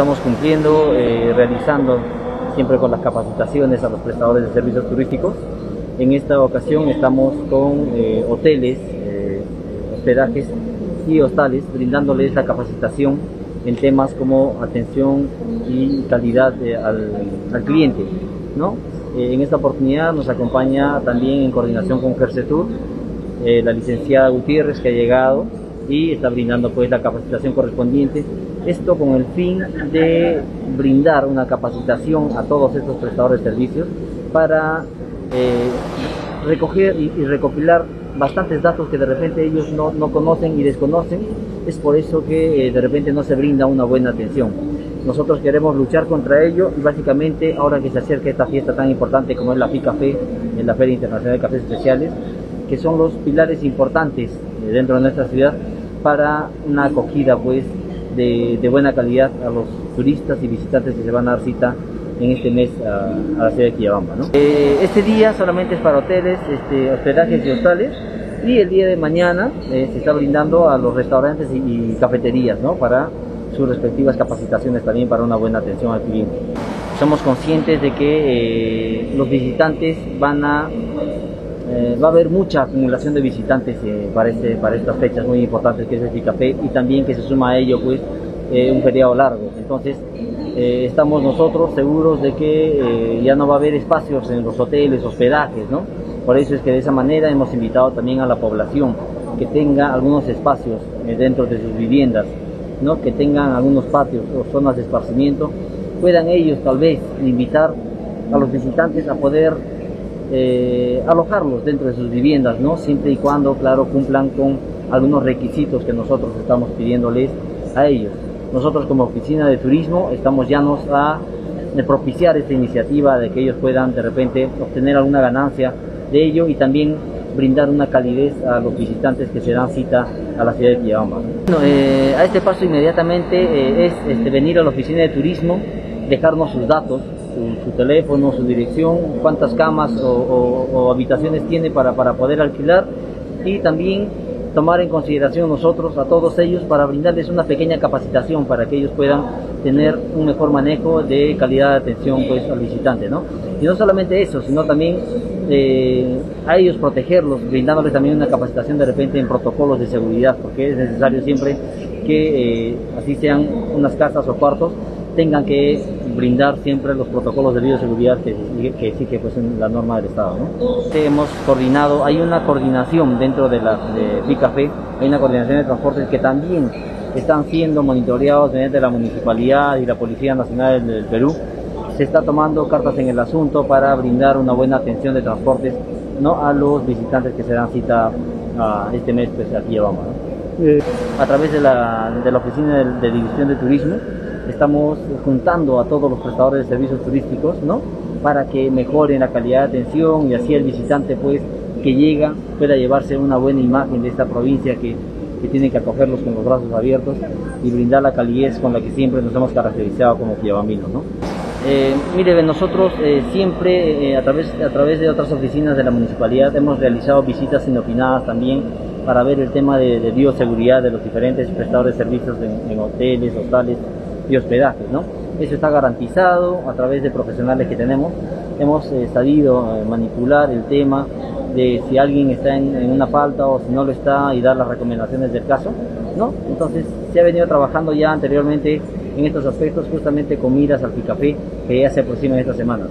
estamos cumpliendo, eh, realizando siempre con las capacitaciones a los prestadores de servicios turísticos. En esta ocasión estamos con eh, hoteles, eh, hospedajes y hostales, brindándoles la capacitación en temas como atención y calidad al, al, cliente. ¿no? en esta oportunidad nos acompaña también en coordinación con Gersetur la licenciada Gutiérrez que ha llegado y está brindando pues la capacitación correspondiente. Esto con el fin de brindar una capacitación a todos estos prestadores de servicios para eh, recoger y, recopilar bastantes datos que de repente ellos no, no conocen y desconocen. Es por eso que eh, de repente no se brinda una buena atención. Nosotros queremos luchar contra ello y básicamente ahora que se acerca esta fiesta tan importante como es la FICAFE, en la Feria Internacional de Cafés Especiales, que son los pilares importantes eh, dentro de nuestra ciudad, para una acogida pues de, buena calidad a los turistas y visitantes que se van a dar cita en este mes a, la ciudad de Quillabamba. Eh, este día solamente es para hoteles, este, hospedajes y hostales y el día de mañana eh, se está brindando a los restaurantes y, cafeterías ¿no? para sus respectivas capacitaciones también para una buena atención al cliente. Somos conscientes de que eh, los visitantes van a eh, va a haber mucha acumulación de visitantes eh, para, este, para estas fechas muy importantes que es el Café y también que se suma a ello pues eh, un feriado largo. Entonces estamos nosotros seguros de que ya no va a haber espacios en los hoteles, hospedajes, ¿no? Por eso es que de esa manera hemos invitado también a la población que tenga algunos espacios dentro de sus viviendas, ¿no? Que tengan algunos patios o zonas de esparcimiento, puedan ellos tal vez invitar a los visitantes a poder eh, alojarlos dentro de sus viviendas, ¿no? Siempre y cuando, claro, cumplan con algunos requisitos que nosotros estamos pidiéndoles a ellos. Nosotros como oficina de turismo estamos llanos a propiciar esta iniciativa de que ellos puedan de repente obtener alguna ganancia de ello y también brindar una calidez a los visitantes que se dan cita a la ciudad de Quillabamba. Eh, a este paso inmediatamente eh, es este, venir a la oficina de turismo, dejarnos sus datos, su, teléfono, su dirección, cuántas camas o, habitaciones tiene para, para poder alquilar y también tomar en consideración nosotros a todos ellos para brindarles una pequeña capacitación para que ellos puedan tener un mejor manejo de calidad de atención pues, al visitante. ¿no? Y no solamente eso, sino también eh, a ellos protegerlos, brindándoles también una capacitación de repente en protocolos de seguridad, porque es necesario siempre que eh, así sean unas casas o cuartos, tengan que brindar siempre los protocolos de bioseguridad que, que exige pues, la norma del Estado. ¿no? Hemos coordinado, hay una coordinación dentro de la de hay una coordinación de transportes que también están siendo monitoreados mediante la Municipalidad y la Policía Nacional del, Perú. Se está tomando cartas en el asunto para brindar una buena atención de transportes ¿no? a los visitantes que se dan cita a este mes pues, aquí a Bama. A través de la, de la Oficina de División de Turismo, estamos juntando a todos los prestadores de servicios turísticos, ¿no? Para que mejoren la calidad de atención y así el visitante, pues, que llega pueda llevarse una buena imagen de esta provincia que, que tiene que acogerlos con los brazos abiertos y brindar la calidez con la que siempre nos hemos caracterizado como Quillabambinos, ¿no? Eh, mire, nosotros eh, siempre eh, a, través, a través de otras oficinas de la municipalidad hemos realizado visitas inopinadas también para ver el tema de, bioseguridad de los diferentes prestadores de servicios en, en hoteles, hostales, y hospedajes, ¿no? Eso está garantizado a través de profesionales que tenemos. Hemos eh, sabido eh, manipular el tema de si alguien está en, una falta o si no lo está y dar las recomendaciones del caso, ¿no? Entonces se ha venido trabajando ya anteriormente en estos aspectos justamente con miras al Picafé que ya se aproxima en estas semanas.